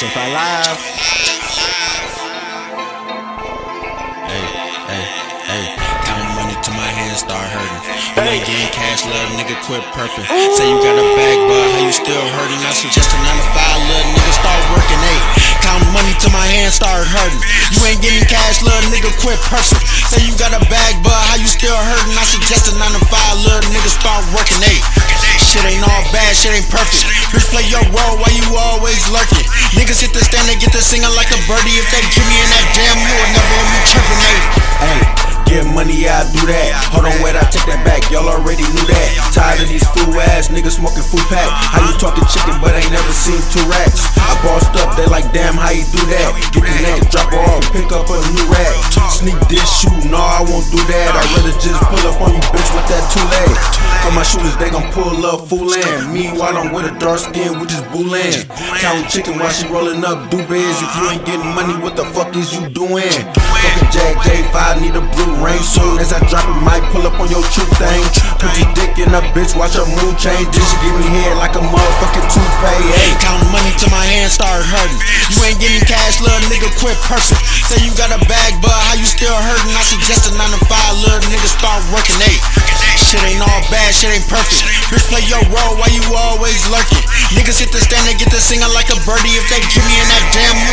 Certified live. Hey, hey, hey. Counting money to my hands start hurting. You ain't getting cash, little nigga, quit perping. Say you got a bag, but how you still hurting? I suggest a 9 to 5, little nigga, start working. Hey, counting money to my hands start hurting. You ain't getting cash, little nigga, quit perping. Say you got a bag, but how you still hurting? I suggest a 9 to 5, little nigga, start working. Hey, shit ain't all bad, shit ain't perfect. Bitch, play your role while you always lurking. Niggas hit the stand and get to singing like a birdie. If they give me in that jam, you never hear me chirping. Hey, get money, I do that. Hold on, wait, I take that back. Y'all already knew that. Tired of these fool ass niggas smoking food pack. How you talking chicken, but ain't never seen two racks? I bossed up, they like, damn, how you do that? Get the neck, drop her off, pick up a new rack. Sneak this shoe, no, I won't do that. I'd rather just pull up on you, bitch, with that two leg. Shooters, they gon' pull up fooling. Meanwhile, I'm with a dark skin, we just bullin'. Counting chicken while she rolling up doobies. If you ain't getting money, what the fuck is you doing? Fucking Jack J5, need a blue rain soon as I drop it, might pull up on your true thing. Put your dick in a bitch, watch her mood change. Then she give me head like a motherfucking toupee. Hey, Counting money till my hands start hurting. You ain't getting cash, little nigga, quit person. Say you got a bag, but how you still hurting? I suggest a 9 to 5, little nigga, start working. Hey, shit ain't all bad, shit ain't perfect. Bitch, play your role while you always lurking. Niggas hit the stand and get to singing like a birdie. If they give me in that damn, you